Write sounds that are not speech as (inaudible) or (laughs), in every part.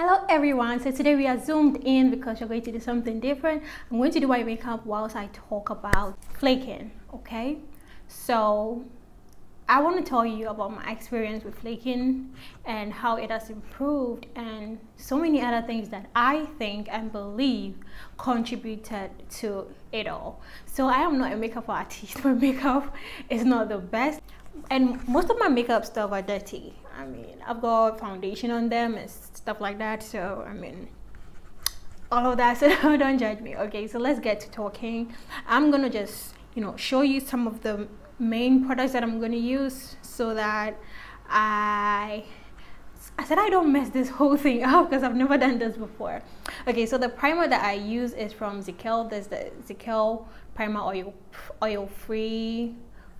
Hello everyone, so today we are zoomed in because we're going to do something different. I'm going to do my makeup whilst I talk about flaking, okay? So I want to tell you about my experience with flaking and how it has improved and so many other things that I think and believe contributed to it all. So I am not a makeup artist. (laughs) My makeup is not the best and most of my makeup stuff are dirty. I mean, I've got foundation on them and stuff like that. So, I mean, all of that. (laughs) So don't judge me. Okay, so let's get to talking. I'm gonna just, you know, show you some of the main products that I'm gonna use so that I I said I don't mess this (laughs) whole thing up because I've never done this before. Okay, so the primer that I use is from Zykel. There's the Zykel primer oil oil free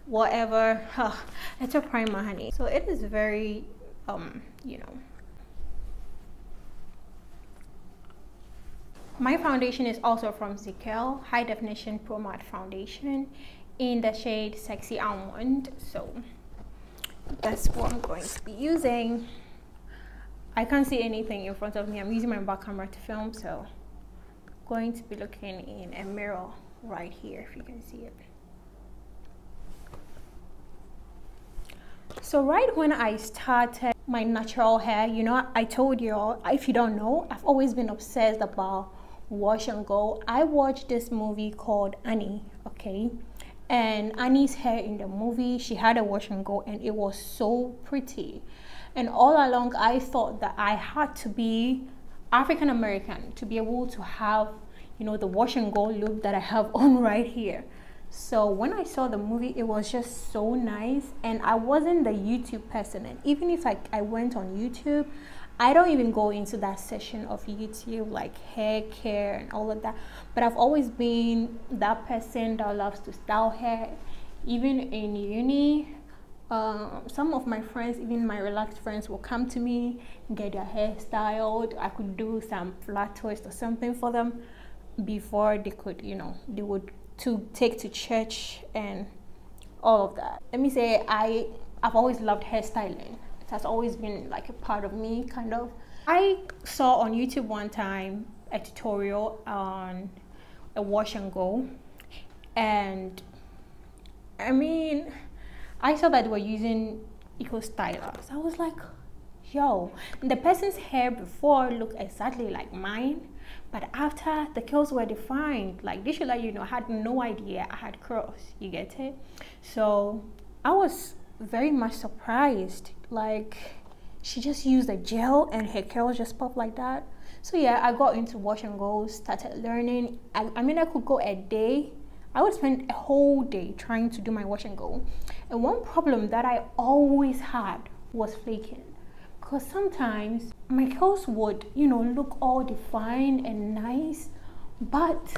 whatever. (laughs) It's a primer honey so it is very um you know. My foundation is also from Zykel high definition pro matte foundation in the shade sexy almond. So that's what i'm going to be using. I can't see anything in front of me. I'm using my back camera to film so I'm going to be looking in a mirror right here if you can see it So right when I started my natural hair, you know, I told you all, if you don't know, I've always been obsessed about wash and go. I watched this movie called Annie, okay? And Annie's hair in the movie, she had a wash and go and it was so pretty. And all along I thought that I had to be African American to be able to have, you know, the wash and go look that I have (laughs) on right here. So when I saw the movie, it was just so nice. And I wasn't the YouTube person. And even if I, I went on YouTube, I don't even go into that session of YouTube like hair care and all of that. But I've always been that person that loves to style hair. Even in uni, um, some of my friends, even my relaxed friends, will come to me, get their hair styled. I could do some flat twist or something for them before they could, you know, they would to take to church and all of that. Let me say I I've always loved hairstyling. It has always been like a part of me kind of. I saw on YouTube one time a tutorial on a wash and go and I mean I saw that they were using eco stylers. I was like, yo, the person's hair before looked exactly like mine but after the curls were defined, like this let you know, I had no idea I had curls. You get it? So I was very much surprised. Like she just used a gel and her curls just popped like that. So yeah, I got into wash and go, started learning. I, I mean, I could go a day. I would spend a whole day trying to do my wash and go. And one problem that I always had was flaking because sometimes my curls would you know look all defined and nice but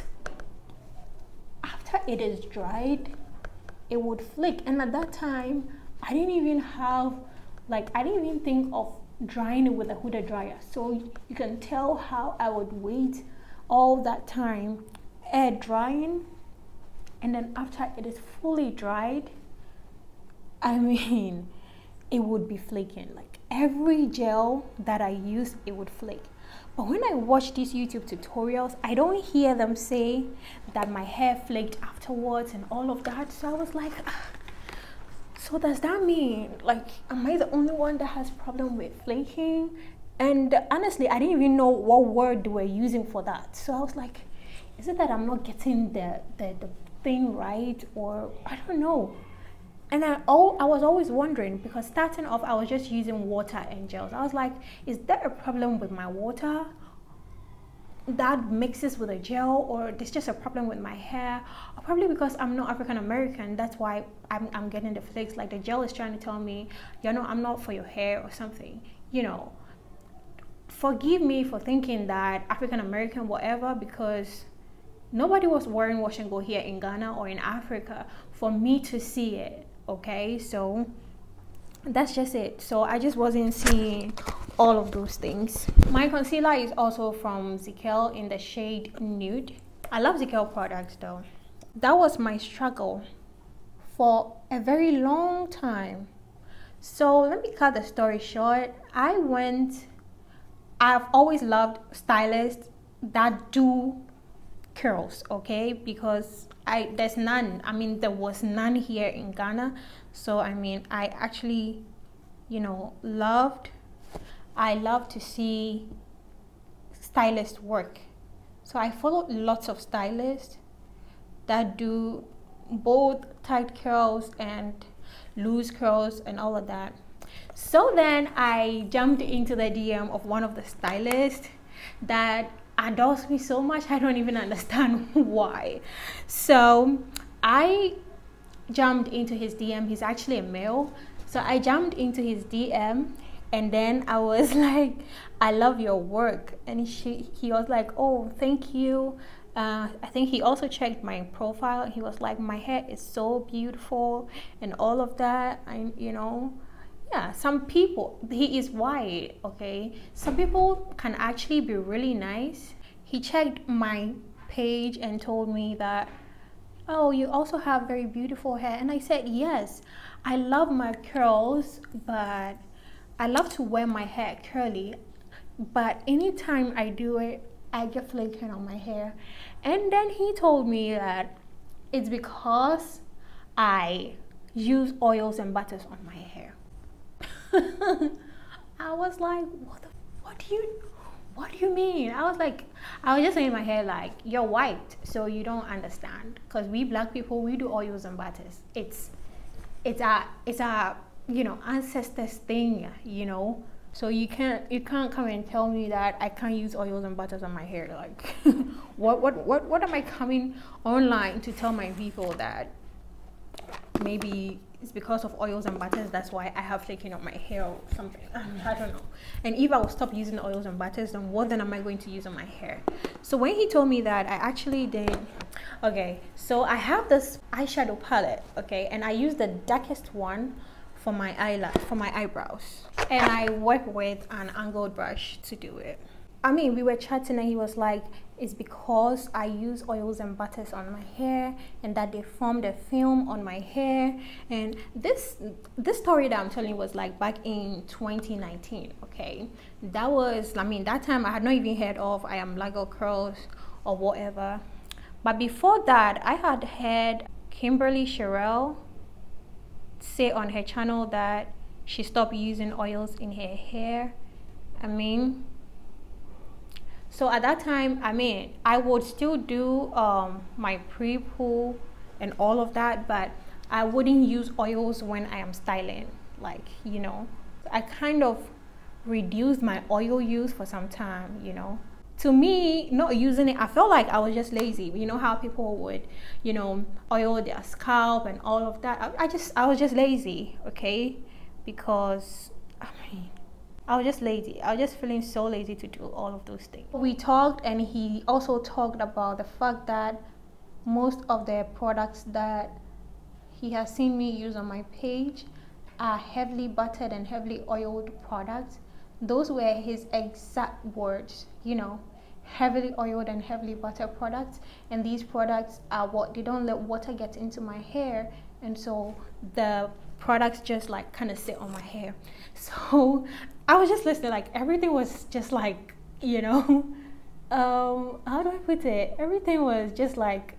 after it is dried it would flake. And at that time i didn't even have like i didn't even think of drying it with a hooded dryer. So you can tell how i would wait all that time air drying and then after it is fully dried i (laughs) mean it would be flaking like every gel that I use, it would flake. But when I watch these YouTube tutorials, I don't hear them say that my hair flaked afterwards and all of that. So I was like, ah, so does that mean like am I the only one that has problem with flaking? And honestly, I didn't even know what word they were using for that. So I was like, is it that I'm not getting the, the, the thing right? Or I don't know. And I, all, I was always wondering because starting off, I was just using water and gels. I was like, is there a problem with my water that mixes with a gel, or there's just a problem with my hair? Or probably because I'm not African American, that's why I'm, I'm getting the flakes. Like the gel is trying to tell me, you know, I'm not for your hair or something, you know. Forgive me for thinking that African American, whatever, because nobody was wearing wash and go here in Ghana or in Africa for me to see it okay? So that's just it. So i just wasn't seeing all of those things. My concealer is also from Zykel in the shade nude. I love Zykel products though. That was my struggle for a very long time. So let me cut the story short. I went I've always loved stylists that do curls, okay? Because I there's none. I mean, there was none here in Ghana. So I mean, I actually, you know, loved. I love to see stylists work. So I followed lots of stylists that do both tight curls and loose curls and all of that. So then I jumped into the DM of one of the stylists that adores me so much I don't even understand (laughs) why. So I jumped into his DM. He's actually a male. So I jumped into his DM and then I was (laughs) like, I love your work. And she, he was like, Oh, thank you. Uh, I think he also checked my profile. He was like, My hair is so beautiful and all of that. I, you know, yeah, some people, he is white, okay? Some people can actually be really nice. He checked my page and told me that, oh, you also have very beautiful hair. And I said, yes, I love my curls, but I love to wear my hair curly. But anytime I do it, I get flaking on my hair. And then he told me that it's because I use oils and butters on my hair. (laughs) I was like, what the, what do you, what do you mean? I was like, I was just saying in my head, like, you're white, so you don't understand. Because we black people, we do oils and butters. It's, it's a, it's a, you know, ancestors thing, you know. So you can't, you can't come and tell me that I can't use oils and butters on my hair. Like, (laughs) what, what, what, what am I coming online to tell my people that maybe it's because of oils and butters that's why i have taken up my hair or something. (laughs) I don't know. And if i will stop using oils and butters then what then am i going to use on my hair? So when he told me that i actually did okay so i have this eyeshadow palette okay and i use the darkest one for my eyelash for my eyebrows. And i work with an angled brush to do it. I mean, we were chatting and he was like, it's because I use oils and butters on my hair and that they formed a film on my hair. And this this story that I'm telling was like back in 2019, okay? That was, I mean, that time I had not even heard of I am Girl Curls or whatever. But before that, I had heard Kimberly Sherrill say on her channel that she stopped using oils in her hair. I mean, so at that time, I mean, I would still do um, my pre-poo and all of that, but I wouldn't use oils when I am styling. Like, you know, I kind of reduced my oil use for some time, you know. To me, not using it, I felt like I was just lazy. You know how people would, you know, oil their scalp and all of that. I, I just, I was just lazy, okay? Because, I mean, I was just lazy. I was just feeling so lazy to do all of those things. We talked, and he also talked about the fact that most of the products that he has seen me use on my page are heavily buttered and heavily oiled products. Those were his exact words, you know, heavily oiled and heavily buttered products. And these products are what they don't let water get into my hair. And so the products just like kind of sit on my hair. (laughs) So I was just listening, like everything was just like, you know, (laughs) um, how do I put it? Everything was just like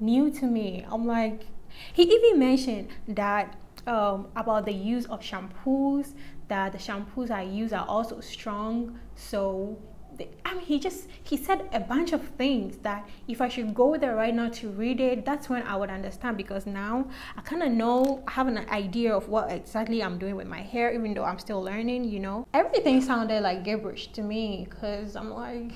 new to me. I'm like, he even mentioned that um, about the use of shampoos, that the shampoos I use are also strong. So I mean, he just he said a bunch of things that if I should go there right now to read it, that's when I would understand because now I kind of know, I have an idea of what exactly I'm doing with my hair, even though I'm still learning. You know, everything sounded like gibberish to me because I'm like,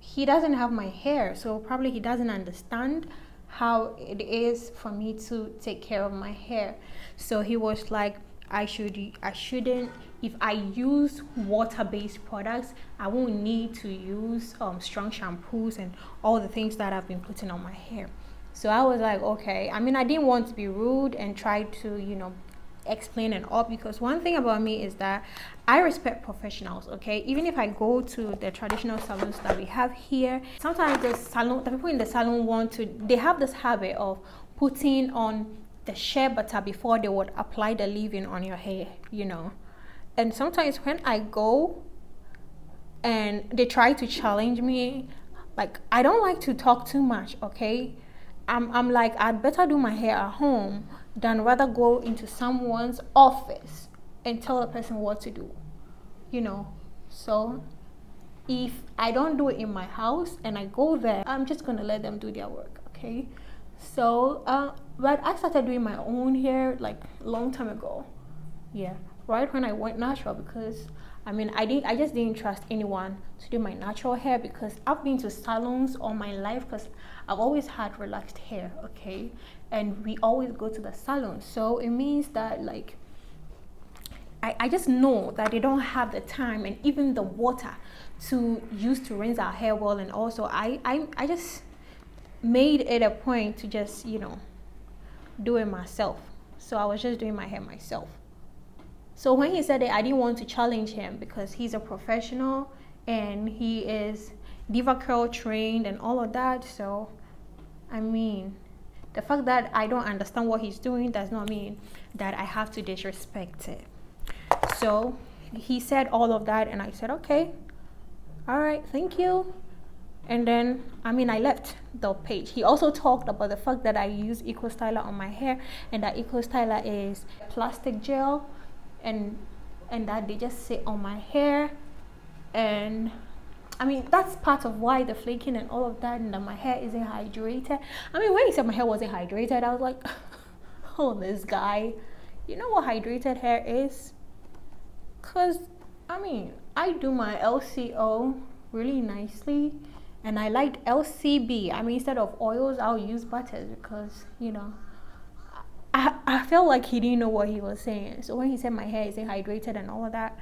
he doesn't have my hair, so probably he doesn't understand how it is for me to take care of my hair. So he was like, I should I shouldn't if I use water-based products, I won't need to use um, strong shampoos and all the things that I've been putting on my hair. So I was like, okay. I mean, I didn't want to be rude and try to, you know, explain and all because one thing about me is that I respect professionals, okay? Even if I go to the traditional salons that we have here, sometimes the salon, the people in the salon want to, they have this habit of putting on the shea butter before they would apply the leave-in on your hair, you know and sometimes when I go and they try to challenge me. Like I don't like to talk too much, okay? I'm I'm like I'd better do my hair at home than rather go into someone's office and tell a person what to do. You know. So if I don't do it in my house and I go there, I'm just gonna let them do their work, okay? So, uh, but I started doing my own hair like long time ago. Yeah, right when I went natural because I mean I didn't I just didn't trust anyone to do my natural hair because I've been to salons all my life because I've always had relaxed hair, okay? And we always go to the salon. So it means that like I, I just know that they don't have the time and even the water to use to rinse our hair well and also I, I, I just made it a point to just, you know, do it myself. So I was just doing my hair myself. So when he said it, I didn't want to challenge him because he's a professional and he is DevaCurl trained and all of that. So, I mean, the fact that I don't understand what he's doing does not mean that I have to disrespect it. So he said all of that, and I said, okay, all right, thank you. And then, I mean, I left the page. He also talked about the fact that I use Eco Styler on my hair, and that Eco Styler is plastic gel, and and that they just sit on my hair, and I mean, that's part of why the flaking and all of that, and that my hair isn't hydrated. I mean, when he said my hair wasn't hydrated, I was like, (laughs) oh, this guy. You know what hydrated hair is? Because, I mean, I do my LCO really nicely and I liked LCB. I mean, instead of oils, I'll use butters because, you know, I, I felt like he didn't know what he was saying. So when he said my hair is dehydrated and all of that,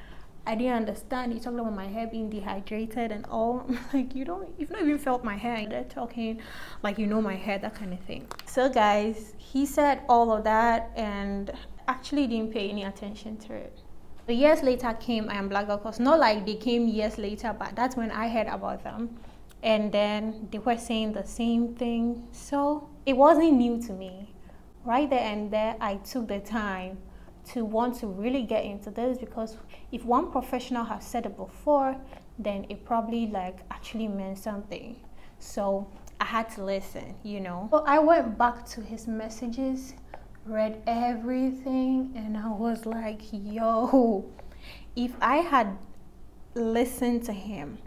I didn't understand. He talked about my hair being dehydrated and all. (laughs) like, you don't, you've not even felt my hair. They're talking like you know my hair, that kind of thing. So, guys, he said all of that and actually didn't pay any attention to it. The years later came I am Black Girl Curls. Not like they came years later, but that's when I heard about them. And then they were saying the same thing. So it wasn't new to me. Right there and there, I took the time to want to really get into this because if one professional has said it before, then it probably like actually meant something. So I had to listen, you know. So I went back to his messages read everything and I was like, yo, if I had listened to him,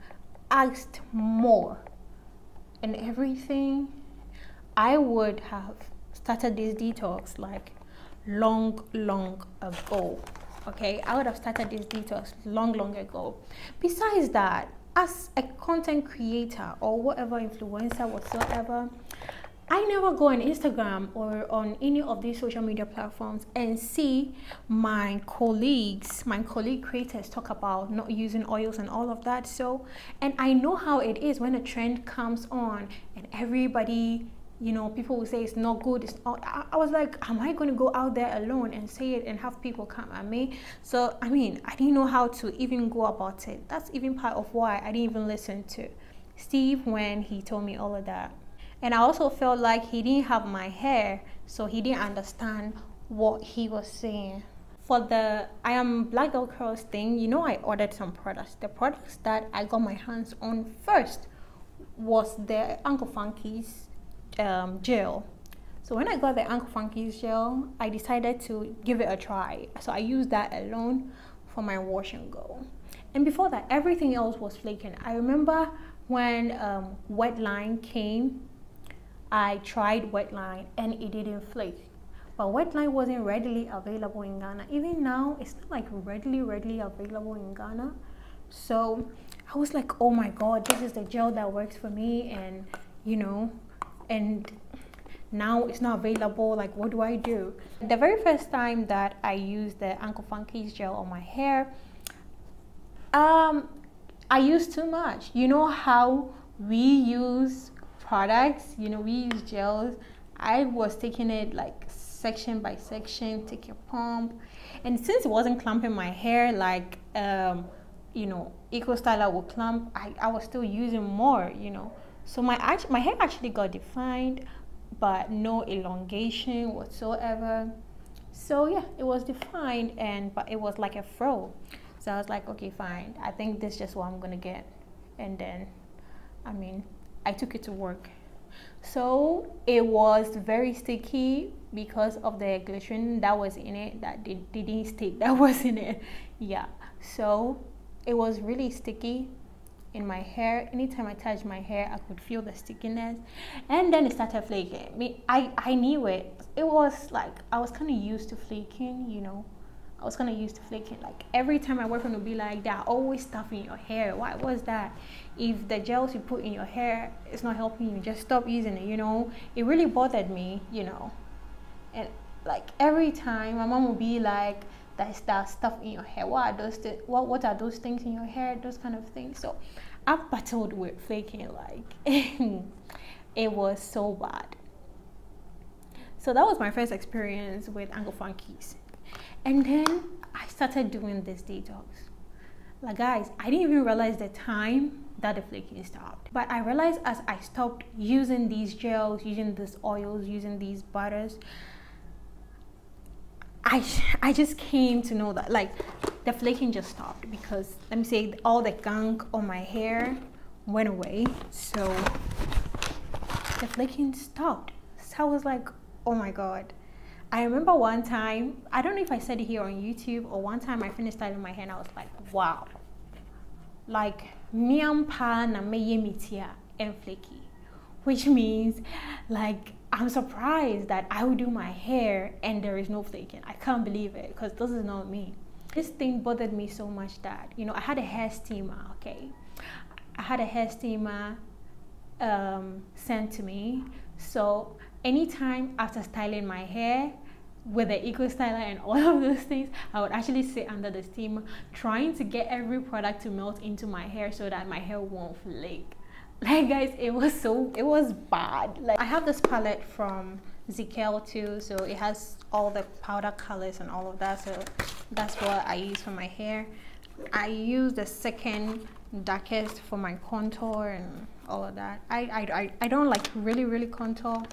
asked more and everything, I would have started this detox like long, long ago. Okay, I would have started this detox long, long ago. Besides that, as a content creator or whatever influencer whatsoever, I never go on Instagram or on any of these social media platforms and see my colleagues, my colleague creators talk about not using oils and all of that. So, and I know how it is when a trend comes on and everybody, you know, people will say it's not good. It's not, I, I was like, am I going to go out there alone and say it and have people come at me? So, I mean, I didn't know how to even go about it. That's even part of why I didn't even listen to Steve when he told me all of that. And I also felt like he didn't have my hair, so he didn't understand what he was saying. For the I am Black Girl Curls thing, you know, I ordered some products. The products that I got my hands on first was the Uncle Funky's um, gel. So when I got the Uncle Funky's gel, I decided to give it a try. So I used that alone for my wash and go. And before that, everything else was flaking. I remember when um, Wetline came I tried wetline and it didn't flake. But wetline wasn't readily available in Ghana. Even now, it's not like readily, readily available in Ghana. So I was like, oh my God, this is the gel that works for me. And, you know, and now it's not available. Like, what do I do? The very first time that I used the Uncle Funky's gel on my hair, um, I used too much. You know how we use products. You know, we use gels. I was taking it like section by section, take your pump. And since it wasn't clumping my hair like, um, you know, Eco Styler will clump, I, I was still using more, you know. So my, my hair actually got defined, but no elongation whatsoever. So yeah, it was defined and but it was like a fro. So I was like, okay, fine. I think this is just what I'm gonna get. And then, I mean, I took it to work. So it was very sticky because of the glycerin that was in it that did, didn't stick (laughs) that was in it. Yeah. So it was really sticky in my hair. Anytime I touched my hair, I could feel the stickiness. And then it started flaking. I I, I knew it. It was like I was kind of used to flaking, you know. I was of used to flaking. Like every time my boyfriend would be like that, always stuff in your hair. Why was that? If the gels you put in your hair is not helping you, just stop using it, you know. It really bothered me, you know. And like every time my mom would be like, there's that stuff in your hair. What are those th- what what are those things in your hair? Those kind of things. So I've battled with flaking like (laughs) it was so bad. So that was my first experience with Uncle Funky's. And then I started doing this detox. Like guys, I didn't even realize the time that the flaking stopped. But I realized as I stopped using these gels, using these oils, using these butters, I I just came to know that like the flaking just stopped because let me say all the gunk on my hair went away. So the flaking stopped. So I was like, oh my god. I remember one time, I don't know if I said it here on YouTube or one time I finished styling my hair and I was like, wow. Like miampa na meye mitia and flaky. Which means like I'm surprised that I would do my hair and there is no flaking. I can't believe it because this is not me. This thing bothered me so much that, you know, I had a hair steamer, okay? I had a hair steamer um, sent to me. So anytime after styling my hair, with the eco styler and all of those things i would actually sit under the steamer trying to get every product to melt into my hair so that my hair won't flake. (laughs) Like guys it was so it was bad. Like i have this palette from ZKL too so it has all the powder colors and all of that so that's what i use for my hair. I use the second darkest for my contour and all of that i i i, don't like really really contour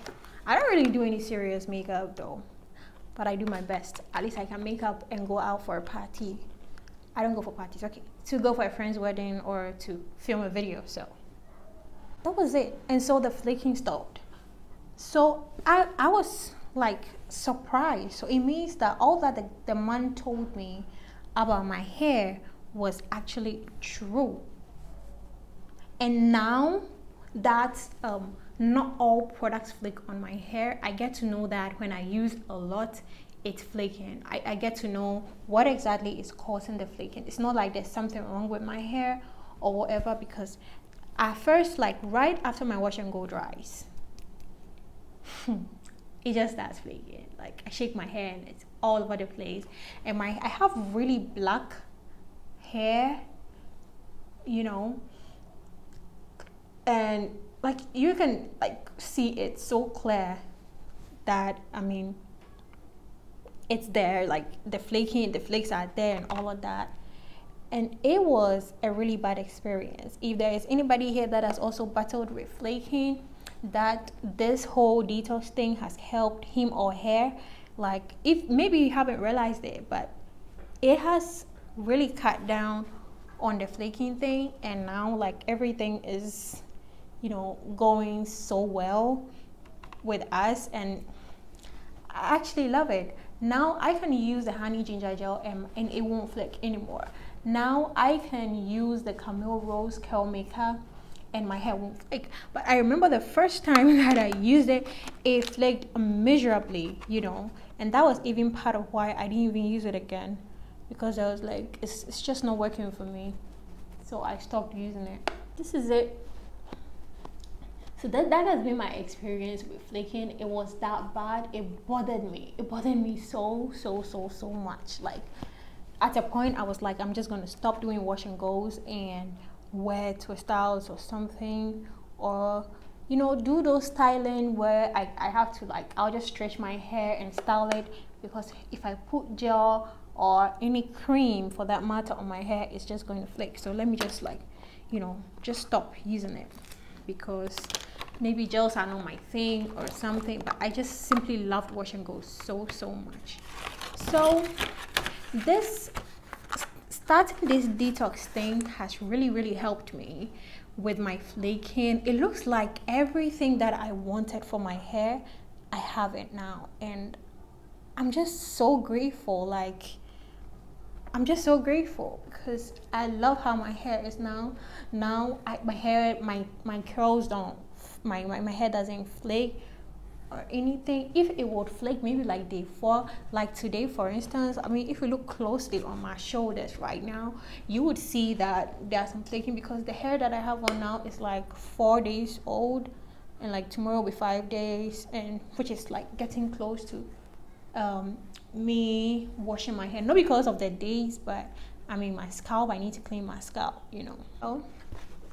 i don't really do any serious makeup though but i do my best at least i can make up and go out for a party i don't go for parties okay to go for a friend's wedding or to film a video so that was it. And so the flaking stopped. So I, I was like surprised. So it means that all that the, the man told me about my hair was actually true. And now that um, not all products flake on my hair, I get to know that when I use a lot, it's flaking. I, I get to know what exactly is causing the flaking. It's not like there's something wrong with my hair or whatever because at first like right after my wash and go dries (laughs) it just starts flaking like i shake my hair and it's all over the place and my i have really black hair you know and like you can like see it so clear that i mean it's there like the flaking the flakes are there and all of that and it was a really bad experience. If there is anybody here that has also battled with flaking, that this whole detox thing has helped him or her, like if maybe you haven't realized it, but it has really cut down on the flaking thing, and now like everything is, you know, going so well with us, and I actually love it. Now I can use the honey ginger gel and, and it won't flake anymore. Now I can use the Camille Rose Curl Maker and my hair won't flake. But I remember the first time (laughs) that I used it, it flaked miserably, you know. And that was even part of why I didn't even use it again. Because I was like, it's, it's just not working for me. So I stopped using it. This is it. So that, that has been my experience with flaking. It was that bad. It bothered me. It bothered me so, so, so, so much. Like, at a point I was like, I'm just gonna stop doing wash and goes and wear twist styles or something, or you know, do those styling where I, I have to like, I'll just stretch my hair and style it because if I put gel or any cream for that matter on my hair, it's just going to flake. So let me just like, you know, just stop using it because maybe gels are not my thing or something, but I just simply loved wash and go so, so much. So this starting this detox thing has really really helped me with my flaking. It looks like everything that i wanted for my hair i have it now. And i'm just so grateful like i'm just so grateful because i love how my hair is now. Now I, my hair my my curls don't my, my, my hair doesn't flake or anything. If it would flake maybe like day four like today for instance i mean if you look closely on my shoulders right now. You would see that there's some flaking because the hair that i have on now is like four days old and like tomorrow will be five days and which is like getting close to um, me washing my hair. Not because of the days but i mean my scalp i need to clean my scalp you know. So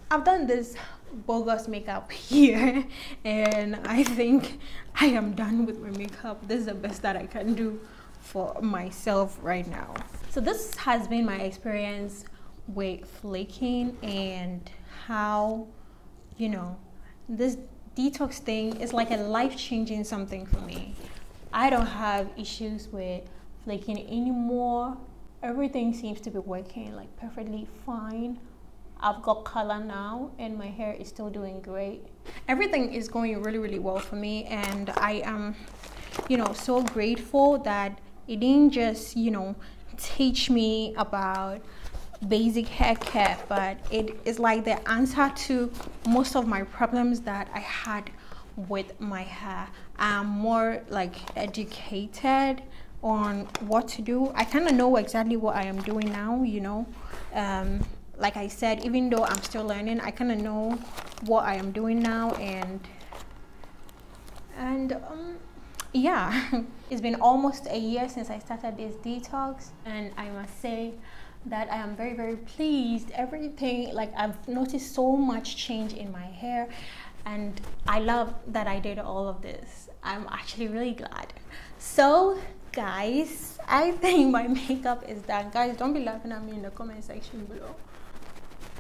I've done this bogus makeup (laughs) here and I think I am done with my makeup. This is the best that I can do for myself right now. So this has been my experience with flaking and how, you know, this detox thing is like a life-changing something for me. I don't have issues with flaking anymore. Everything seems to be working like perfectly fine. I've got color now and my hair is still doing great. Everything is going really, really well for me and I am, you know, so grateful that it didn't just, you know, teach me about basic hair care, but it is like the answer to most of my problems that I had with my hair. I'm more like educated on what to do. I kind of know exactly what I am doing now, you know. Um, like I said, even though I'm still learning, I kind of know what I am doing now and and um, yeah, (laughs) it's been almost a year since I started this detox and I must say that I am very very pleased. Everything like I've noticed so much change in my hair and I love that I did all of this. I'm actually really glad. So guys I think (laughs) my makeup is done. Guys don't be laughing at me in the comment section below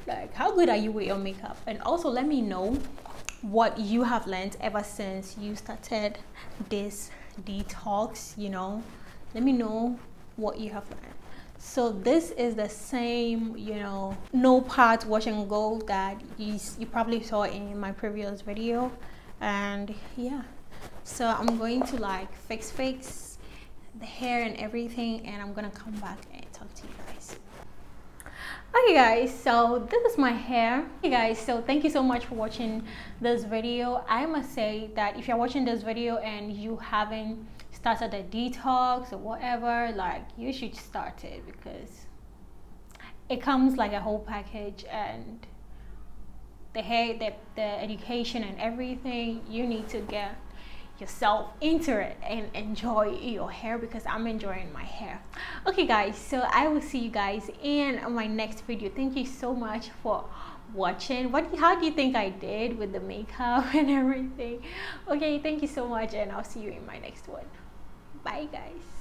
like how good are you with your makeup? And also let me know what you have learned ever since you started this detox you know? Let me know what you have learned. So this is the same you know no part wash and go that you, you probably saw in my previous video. And yeah. So i'm going to like fix fix the hair and everything and i'm gonna come back and talk to you guys okay guys so this is my hair. Hey guys so thank you so much for watching this video. I must say that if you're watching this video and you haven't started a detox or whatever like you should start it because it comes like a whole package and the hair the, the education and everything you need to get yourself into it and enjoy your hair because I'm enjoying my hair. Okay guys, so I will see you guys in my next video. Thank you so much for watching. What how do you think I did with the makeup (laughs) and everything? Okay, thank you so much and I'll see you in my next one. Bye guys.